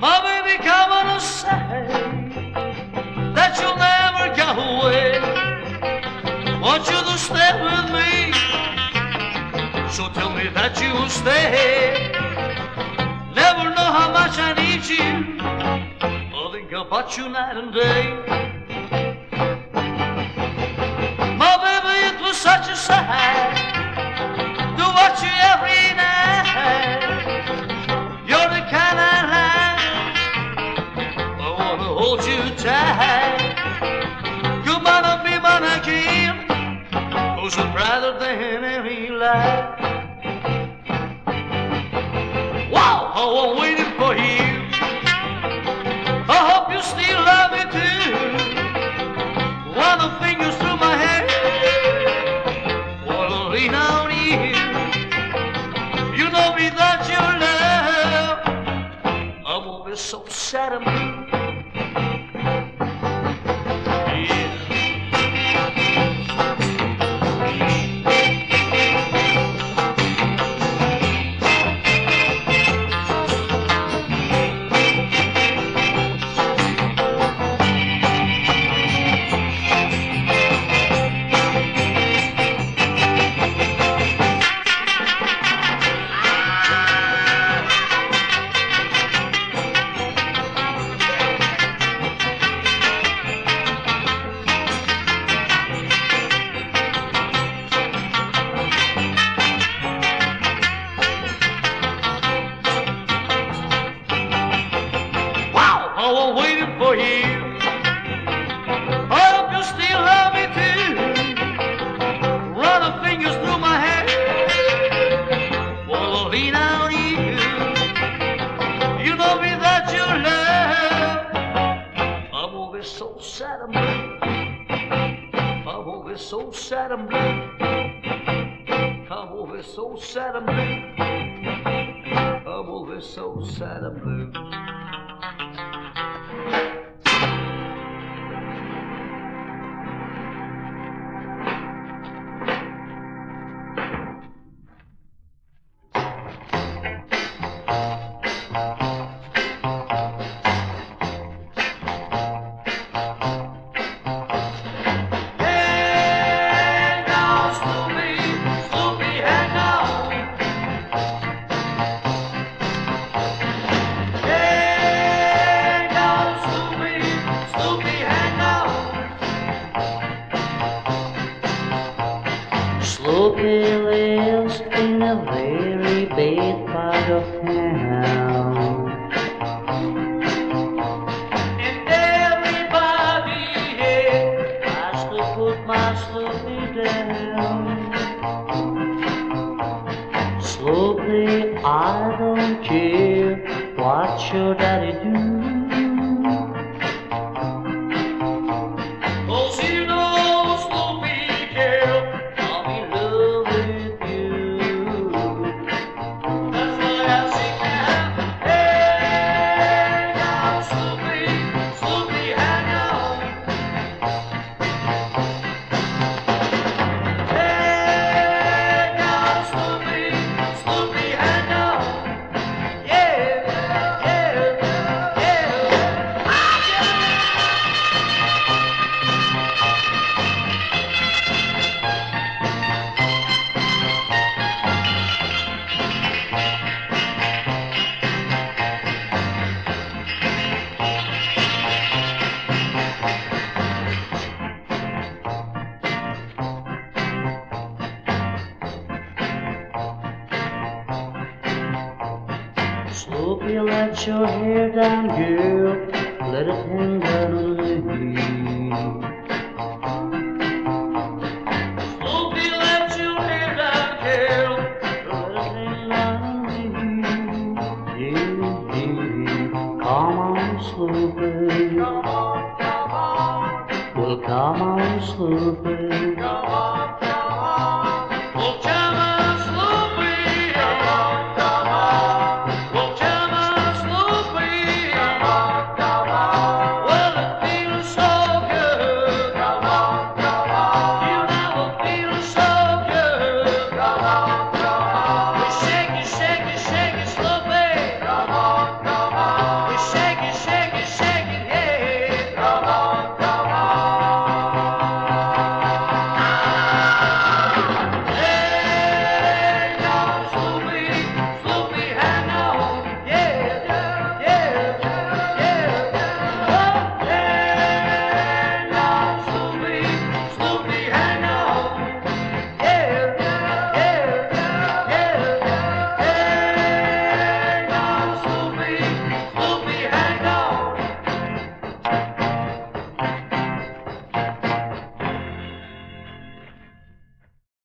My baby coming to say that you'll never get away. Want you to stay with me. So tell me that you'll stay. Never know how much I need you. Think about you night and day. My baby, it was such a sight I'm brighter than any light. Wow, how I'm waiting for you. I hope you still love me too. Run the fingers through my hair. Wanna lean on you. You know me that your love. I'm always so sad and blue. Sad and blue. I'm always so sad and blue. I'm always so sad and blue. I'm always so sad and blue. Sloopy, I don't care what your daddy do. Sloopy let your hair down, girl. Let it hang down on the hill. Let your hair down, girl. Let it hang down on the Come on, Sloopy. Come on. Well, come on, Sloopy. Come on, come on. Well,